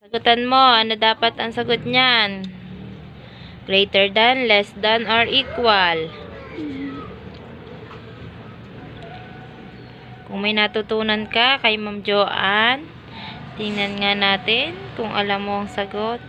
Sagutan mo, ano dapat ang sagot niyan? Greater than, less than, or equal? Kung may natutunan ka kay Ma'am Joanne, tingnan nga natin kung alam mo ang sagot.